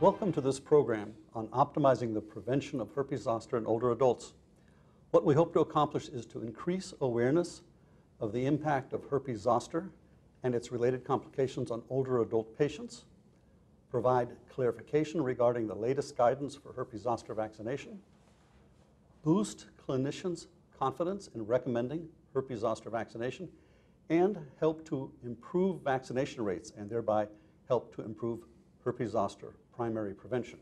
Welcome to this program on optimizing the prevention of herpes zoster in older adults. What we hope to accomplish is to increase awareness of the impact of herpes zoster and its related complications on older adult patients, provide clarification regarding the latest guidance for herpes zoster vaccination, boost clinicians' confidence in recommending herpes zoster vaccination, and help to improve vaccination rates and thereby help to improve herpes zoster primary prevention.